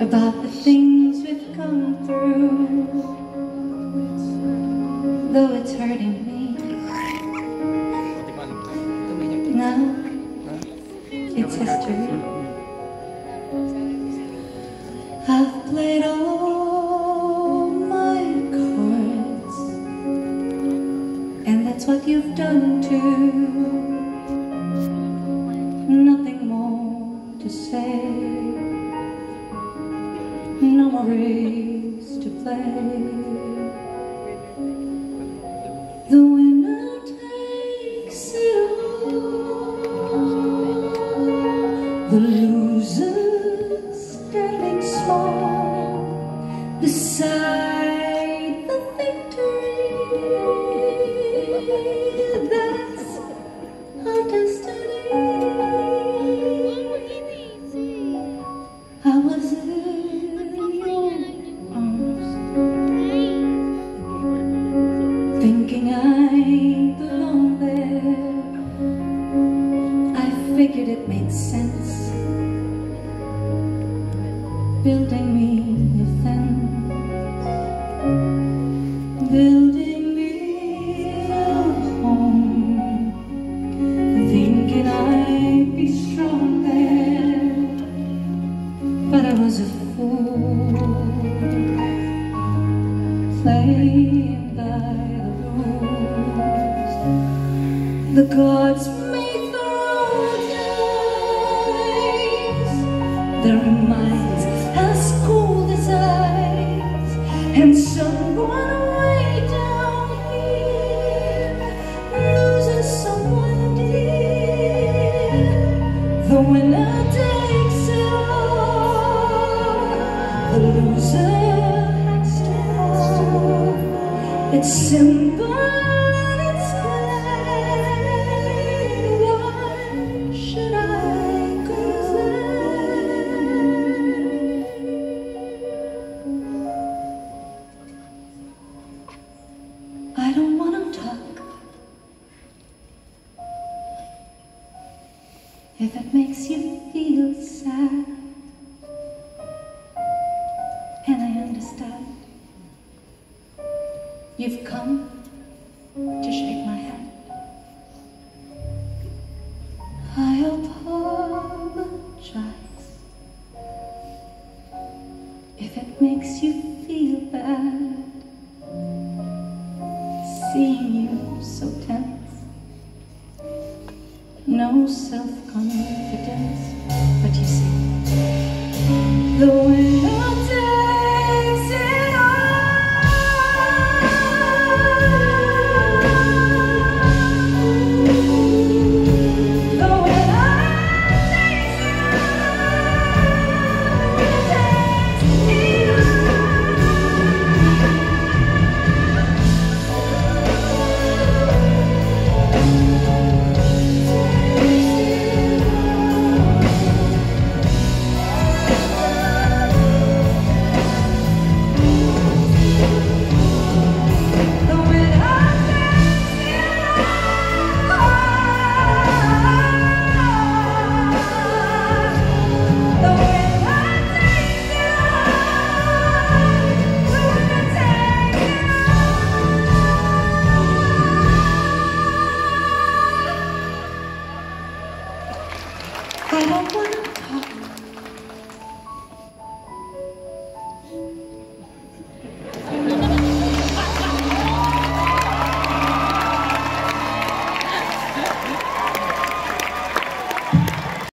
about the things we've come through. Though it's hurting me. Now it's history. I've played all my cards, and that's what you've done too. Nothing more to say, no more race to play. The winner takes it all. The loser thinking I belong there. I figured it made sense, building me a fence, building me a home, thinking I'd be strong there, but I was a fool, playing by the. The gods may throw dice, their minds as cold as ice, and someone way down here loses someone dear. The winner takes it all, the loser has to fall. It's simple If it makes you feel sad, and I understand. You've come to shake my hand. I apologize if it makes you feel bad self-confidence, but you see, the winner takes all. I don't wanna